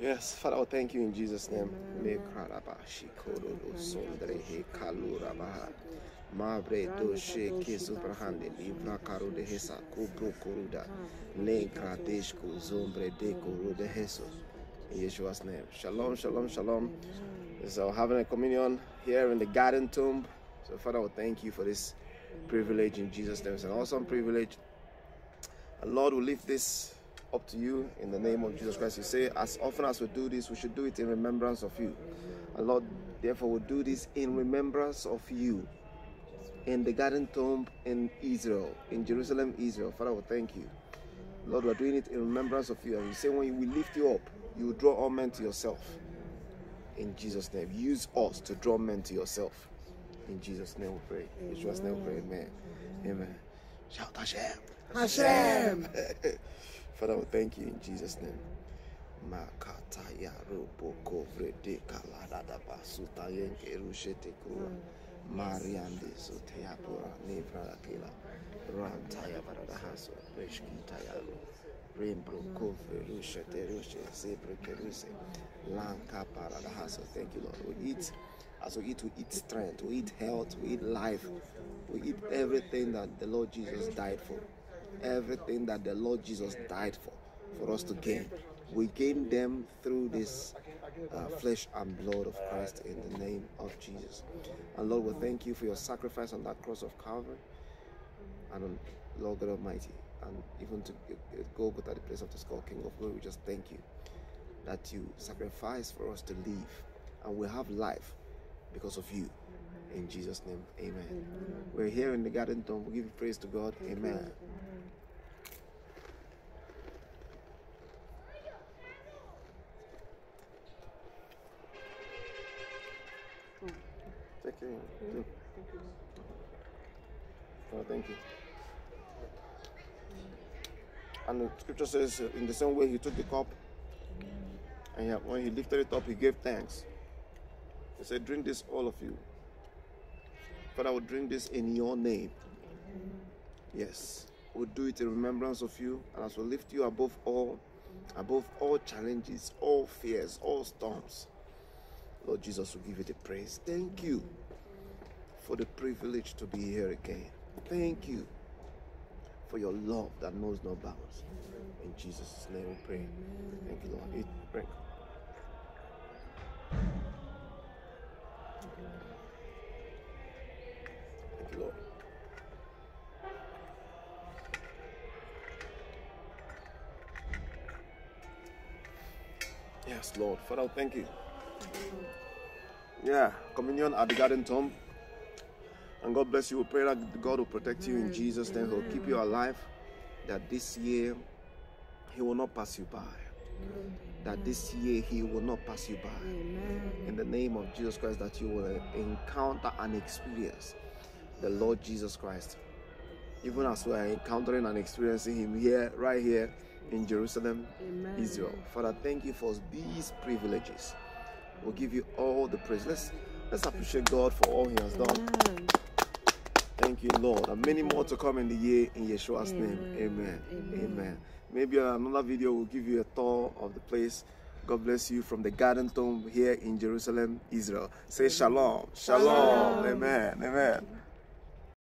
Yes, Father, I thank you in Jesus' name. Mabre doshe kesu brahande livra karo de hesa kubro koruda ne gradeshko zombre de koro de heso. In Yeshua's name. Shalom, shalom, shalom. So having a communion here in the garden tomb. So Father, I thank you for this privilege in Jesus' name. It's an awesome privilege. And Lord will lift this up to you in the name of Jesus Christ. You say, as often as we do this, we should do it in remembrance of you. And Lord, therefore, we do this in remembrance of you. In the garden tomb in Israel, in Jerusalem, Israel. Father, we thank you. Lord, we're doing it in remembrance of you. And you say, when we lift you up, you will draw all men to yourself. In Jesus' name. Use us to draw men to yourself. In Jesus' name we pray. In Yeshua's name we pray. Amen. Amen. Shout Hashem. Hashem. Father, we thank you in Jesus' name. Makata ya robo kovre de kalada da basuta yenke rushete kura. Mm. Mariande sotea pura ne pradakila. Rantaya barada haso. Reshki tayalo. Rembro mm. kovre rushete rushe. Zebre keruse. Lanka parada haso. Thank you, Lord. We eat as we eat, we eat strength, we eat health, we eat life, we eat everything that the Lord Jesus died for everything that the Lord Jesus died for, for us to gain. We gain them through this uh, flesh and blood of Christ in the name of Jesus. And Lord, we thank you for your sacrifice on that cross of Calvary. And on Lord God Almighty, and even to go to the place of the skull, King of Glory, we just thank you that you sacrificed for us to live. And we have life because of you. In Jesus' name, amen. amen. We're here in the garden tomb. We give praise to God. Amen. Take care. Mm-hmm. Thank you. Oh, thank you. And the scripture says, in the same way, he took the cup, and when he lifted it up, he gave thanks. He said, Drink this, all of you. Father, I will drink this in your name. Yes. We'll do it in remembrance of you, and as we lift you above all, above all challenges, all fears, all storms. Lord Jesus will give you the praise. Thank you for the privilege to be here again. Thank you for your love that knows no bounds. In Jesus' name we pray. Thank you, Lord. Eat. Thank you, Lord. Yes, Lord. Father, thank you. Yeah, communion at the garden tomb. And God bless you. We pray that God will protect you in Jesus' name. He'll keep you alive. That this year He will not pass you by. That this year He will not pass you by. In the name of Jesus Christ, that you will encounter and experience the Lord Jesus Christ. Even as we are encountering and experiencing Him here, right here in Jerusalem, Amen. Israel. Father, thank you for these privileges. We'll give you all the praise. Let's let's appreciate God for all He has done. Amen. Thank you, Lord. And many more to come in the year in Yeshua's Amen. name. Amen. Amen. Amen. Maybe uh, another video will give you a tour of the place. God bless you from the garden tomb here in Jerusalem, Israel. Say shalom. Shalom. shalom. Amen. Amen.